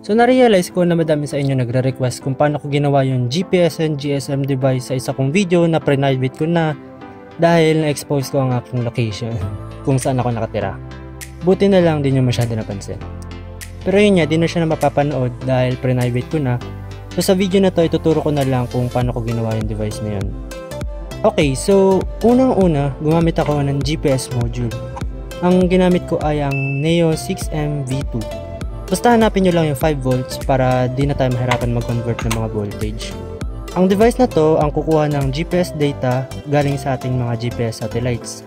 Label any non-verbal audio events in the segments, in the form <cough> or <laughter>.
So na-realize ko na madami sa inyo nagre-request kung paano ko ginawa yung GPS and GSM device sa isa kong video na private ko na dahil na-expose ko ang aking location <laughs> kung saan ako nakatira. Buti na lang din yung masyado napansin. Pero yun nga, di na siya na mapapanood dahil private ko na. So sa video na to, ituturo ko na lang kung paano ko ginawa yung device na yun. Okay, so unang-una, gumamit ako ng GPS module. Ang ginamit ko ay ang Neo 6M V2 Basta hanapin nyo lang yung 5 volts para di na tayo mahirapan mag-convert ng mga voltage. Ang device na to ang kukuha ng GPS data galing sa ating mga GPS satellites.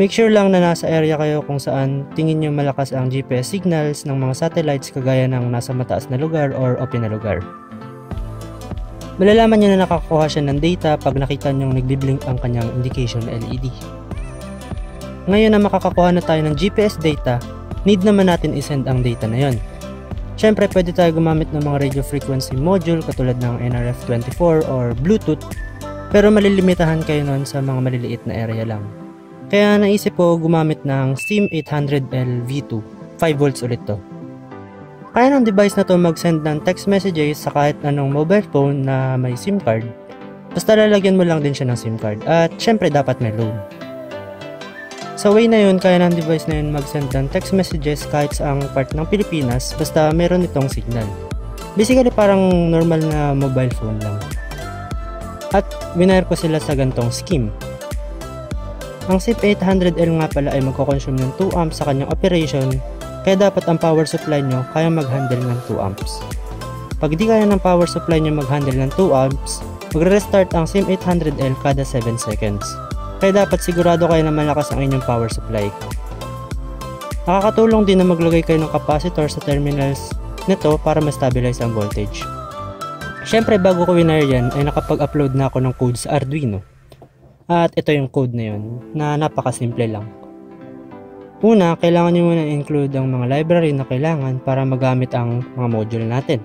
Make sure lang na nasa area kayo kung saan tingin nyo malakas ang GPS signals ng mga satellites kagaya ng nasa mataas na lugar or open na lugar. Malalaman nyo na nakakuha siya ng data pag nakita nyo nagbiblink ang kanyang indication LED. Ngayon na makakakuha na tayo ng GPS data, need naman natin isend ang data na yon. Siyempre, pwede tayo gumamit ng mga radio frequency module katulad ng NRF24 or Bluetooth, pero malilimitahan kayo nun sa mga maliliit na area lang. Kaya naisip ko gumamit ng SIM800L V2, 5 volts ulit to. Kaya ng device na to mag-send ng text messages sa kahit anong mobile phone na may SIM card. Basta lalagyan mo lang din siya ng SIM card at syempre dapat may load. Sa way na yun, kaya ng device na yun mag-send ng text messages kahit sa ang part ng Pilipinas basta meron itong signal. Basically parang normal na mobile phone lang. At winire ko sila sa gantong scheme. Ang SIP800L nga pala ay magkoconsume ng 2 amps sa kanyang operation kaya dapat ang power supply nyo kaya mag-handle ng 2 amps. Pag di kaya ng power supply nyo mag-handle ng 2 amps, magre-restart ang SIM800L kada 7 seconds. Kaya dapat sigurado kayo na malakas ang inyong power supply. Nakakatulong din na maglagay kayo ng capacitor sa terminals nito para ma-stabilize ang voltage. Siyempre bago ko winire yan ay nakapag-upload na ako ng code sa Arduino. At ito yung code na yun na napakasimple lang. Una, kailangan nyo muna include ang mga library na kailangan para magamit ang mga module natin.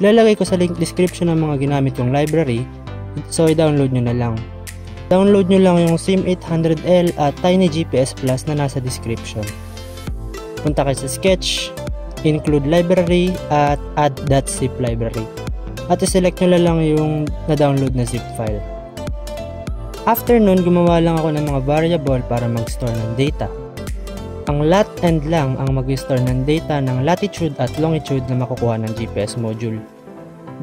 Ilalagay ko sa link description ng mga ginamit kong library so i-download nyo na lang. Download nyo lang yung SIM800L at TinyGPS Plus na nasa description. Punta kayo sa Sketch, include library at add.zip library. At iselect nyo lang yung na-download na zip file. After nun, gumawa lang ako ng mga variable para mag-store ng data. Ang lat and lang ang mag-store ng data ng latitude at longitude na makukuha ng GPS module.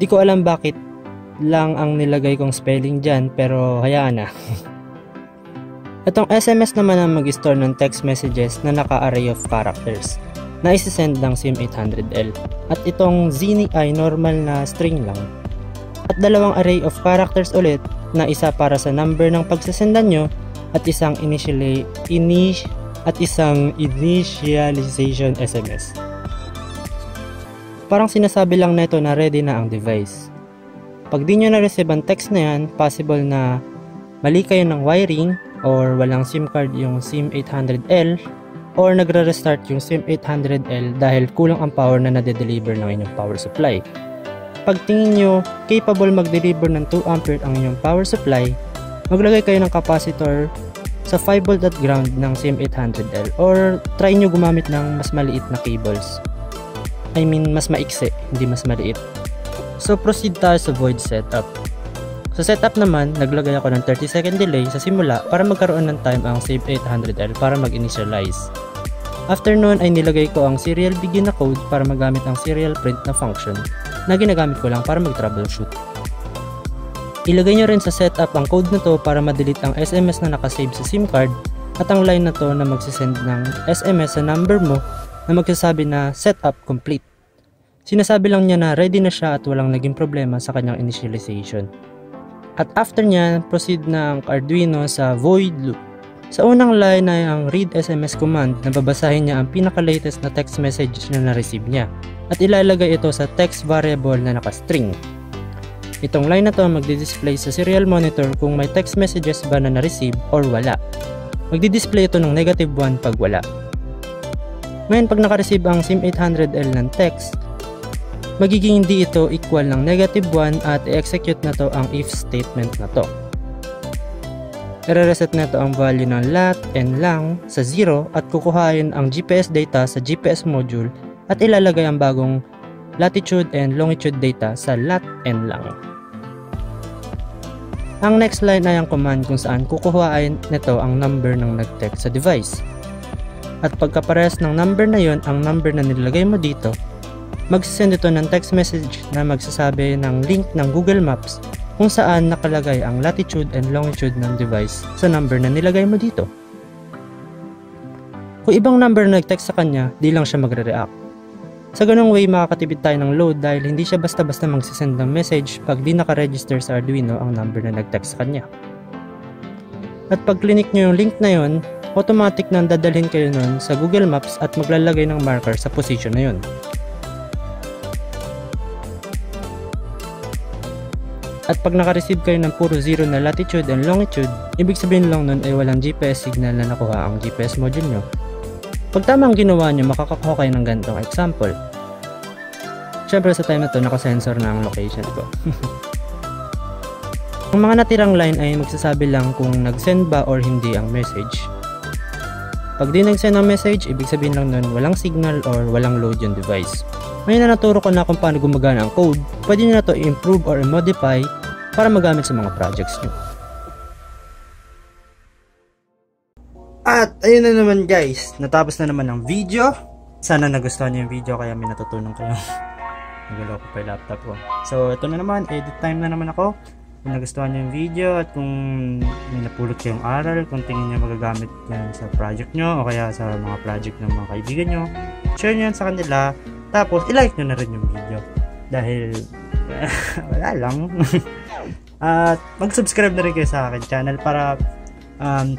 Di ko alam bakit lang ang nilagay kong spelling dyan pero hayaan na. <laughs> Itong SMS naman ang mag-store ng text messages na naka-array of characters na isi-send ng SIM800L. At itong Zini ay normal na string lang. At dalawang array of characters ulit na isa para sa number ng pagsasendan nyo at isang initially init at isang initialization SMS. Parang sinasabi lang nito na ready na ang device. Pag di nyo na-receive ang text na yan, possible na mali kayo ng wiring or walang SIM card yung SIM 800L or nagre-restart yung SIM 800L dahil kulang ang power na nade-deliver ng inyong power supply. Pag tingin nyo capable mag-deliver ng 2 ampere ang inyong power supply, maglagay kayo ng capacitor sa 5 volt at ground ng SIM 800L or try nyo gumamit ng mas maliit na cables. I mean, mas maikse, hindi mas maliit. So proceed tayo sa void setup. Sa setup naman, naglagay ako ng 30 second delay sa simula para magkaroon ng time ang save 800L para mag-initialize. After nun ay nilagay ko ang serial begin na code para magamit ang serial print na function na ginagamit ko lang para mag-troubleshoot. Ilagay nyo rin sa setup ang code na to para ma-delete ang SMS na nakasave sa SIM card at ang line na to na magsisend ng SMS sa number mo na magsasabi na setup complete. Sinasabi lang niya na ready na siya at walang naging problema sa kanyang initialization. At after niya, proceed na ang Arduino sa void loop. Sa unang line ay ang read SMS command na babasahin niya ang pinaka-latest na text message na na-receive niya at ilalagay ito sa text variable na naka-string. Itong line na to magdi-display sa serial monitor kung may text messages ba na na-receive or wala. Magdi-display ito ng negative 1 pag wala. Ngayon pag naka-receive ang SIM800L ng text, magiging hindi ito equal ng negative 1 at i-execute na to ang if statement na to. I-reset na to ang value ng lat and lang sa 0 at kukuhain ang GPS data sa GPS module at ilalagay ang bagong latitude and longitude data sa lat n lang. Ang next line ay ang command kung saan kukuhain nito ang number ng nag-text sa device. At pagkapares ng number na yon ang number na nilagay mo dito, magsisend ito ng text message na magsasabi ng link ng Google Maps kung saan nakalagay ang latitude and longitude ng device sa number na nilagay mo dito. Kung ibang number na nag-text sa kanya, di lang siya magre-react. Sa ganung way, makakatipid tayo ng load dahil hindi siya basta-basta magsisend ng message pag di naka-register sa Arduino ang number na nag-text sa kanya. At pag clinic nyo yung link na yon, automatic nang dadalhin kayo nun sa Google Maps at maglalagay ng marker sa position na yon. At pag naka-receive kayo ng puro zero na latitude and longitude, ibig sabihin lang nun ay walang GPS signal na nakuha ang GPS module nyo pag tama ang ginawa nyo, makakakuha kayo ng ganitong example. Siyempre sa time na to, nakasensor na ang location ko. <laughs> ang mga natirang line ay magsasabi lang kung nag-send ba or hindi ang message. Pag di nag-send ang message, ibig sabihin lang nun walang signal or walang load yung device. Ngayon na naturo ko na kung paano gumagana ang code, pwede nyo na to improve or modify para magamit sa mga projects nyo. At ayun na naman guys, natapos na naman ang video. Sana nagustuhan niyo yung video kaya may natutunan kayo. <laughs> Nagalaw ko pa yung laptop ko. So ito na naman, edit time na naman ako. Kung nagustuhan niyo yung video at kung may napulot kayong aral, kung tingin niyo magagamit yan sa project nyo o kaya sa mga project ng mga kaibigan nyo, share nyo yan sa kanila. Tapos ilike nyo na rin yung video. Dahil <laughs> wala lang. <laughs> at mag-subscribe na rin kayo sa akin channel para um,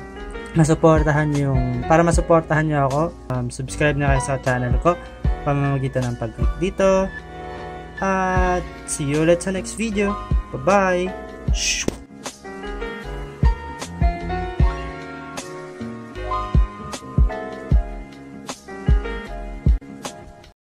masuportahan yung para masuportahan niyo ako um, subscribe na kayo sa channel ko pamamagitan ng pag-click dito at see you ulit sa next video bye bye